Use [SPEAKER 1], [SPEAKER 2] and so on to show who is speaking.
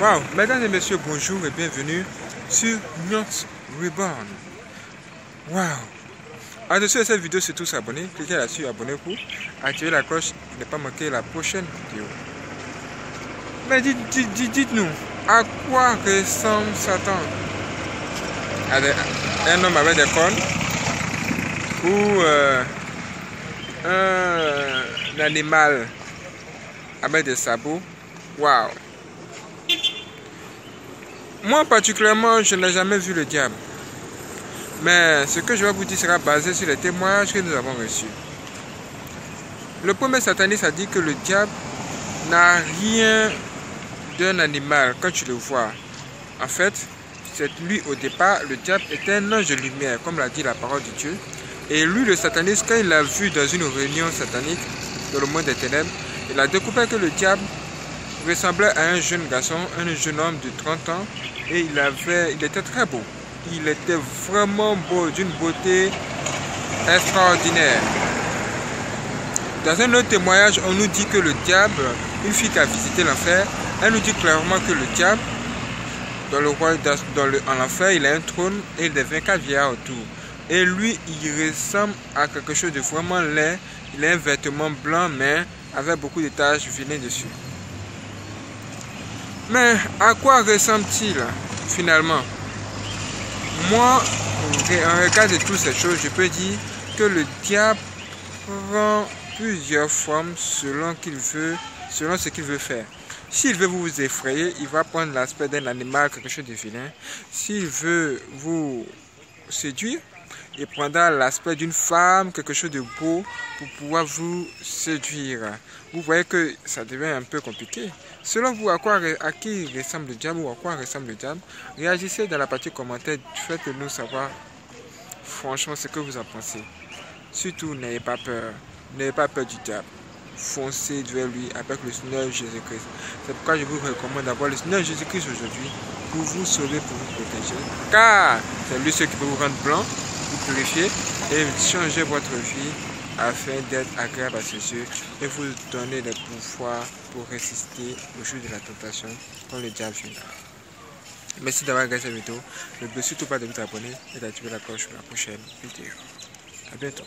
[SPEAKER 1] Wow, mesdames et messieurs, bonjour et bienvenue sur Nyot Reborn. Wow. En dessous de cette vidéo, c'est tous abonner. Cliquez là-dessus, abonnez-vous. Activez la cloche pour ne pas manquer la prochaine vidéo. Mais dites-nous, à quoi ressemble Satan? Un homme avec des cornes ou euh, un animal avec des sabots? Waouh moi particulièrement, je n'ai jamais vu le diable. Mais ce que je vais vous dire sera basé sur les témoignages que nous avons reçus. Le premier sataniste a dit que le diable n'a rien d'un animal quand tu le vois. En fait, c'est lui au départ, le diable était un ange de lumière, comme l'a dit la parole de Dieu. Et lui, le sataniste, quand il l'a vu dans une réunion satanique, dans le monde des ténèbres, il a découvert que le diable ressemblait à un jeune garçon, un jeune homme de 30 ans, et il, avait, il était très beau. Il était vraiment beau, d'une beauté extraordinaire. Dans un autre témoignage, on nous dit que le diable, une fille qui a visité l'enfer, elle nous dit clairement que le diable, dans le roi, dans le, en enfer, il a un trône et il devient caviar autour. Et lui, il ressemble à quelque chose de vraiment laid. Il a un vêtement blanc, mais avec beaucoup de taches vilaines dessus. Mais à quoi ressemble-t-il finalement? Moi, en regard de toutes ces choses, je peux dire que le diable prend plusieurs formes selon qu'il veut, selon ce qu'il veut faire. S'il veut vous effrayer, il va prendre l'aspect d'un animal, quelque chose de vilain. S'il veut vous séduire, il prendra l'aspect d'une femme, quelque chose de beau pour pouvoir vous séduire. Vous voyez que ça devient un peu compliqué. Selon vous, à, quoi, à qui ressemble le diable ou à quoi ressemble le diable? Réagissez dans la partie commentaire, faites-nous savoir franchement ce que vous en pensez. Surtout, n'ayez pas peur, n'ayez pas peur du diable. Foncez vers lui avec le Seigneur Jésus-Christ. C'est pourquoi je vous recommande d'avoir le Seigneur Jésus-Christ aujourd'hui pour vous sauver, pour vous protéger. Car c'est lui ce qui peut vous rendre blanc vous purifier et changer votre vie afin d'être agréable à ses yeux et vous donner le pouvoir pour résister au jour de la tentation quand le diable viendra. Merci d'avoir regardé cette vidéo. Ne surtout pas de vous abonner et d'activer la cloche pour la prochaine vidéo. A bientôt.